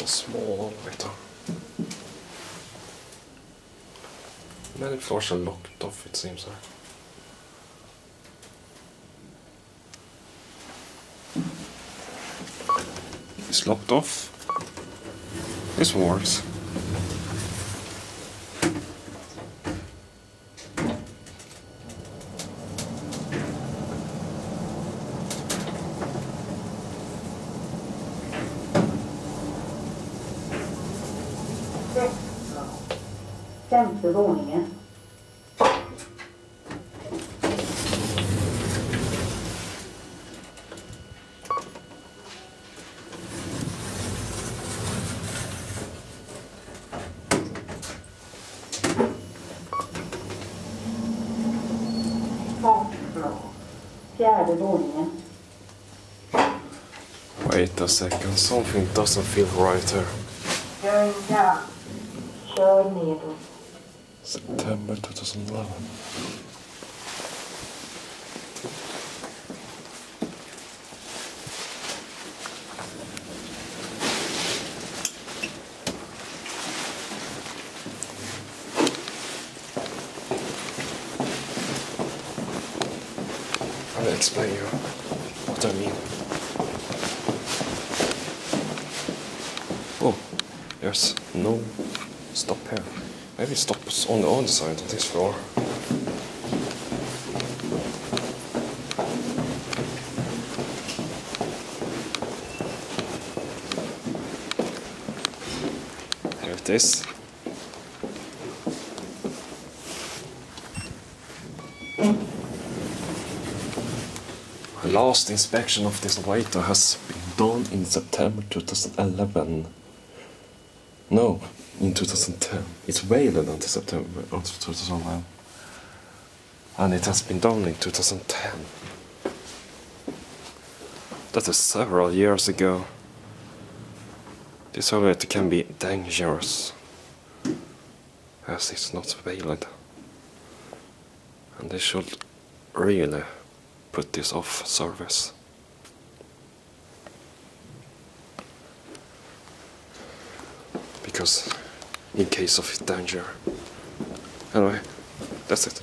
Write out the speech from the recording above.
of small later. Many floors are locked off, it seems like. It's locked off. This works. Femte våningen. Takplan. Fjärde. Wait a second, something doesn't feel right here. September 2011. I'll explain you what I mean. Oh, there's no stop here. Maybe stop on the other side of this floor. Here it is. The last inspection of this waiter has been done in September 2011. No, in 2010. It's later than September of 2011. And it has been done in 2010. That is several years ago. This elevator can be dangerous as it's not valid. And they should really put this off service. Because in case of danger. Anyway, that's it.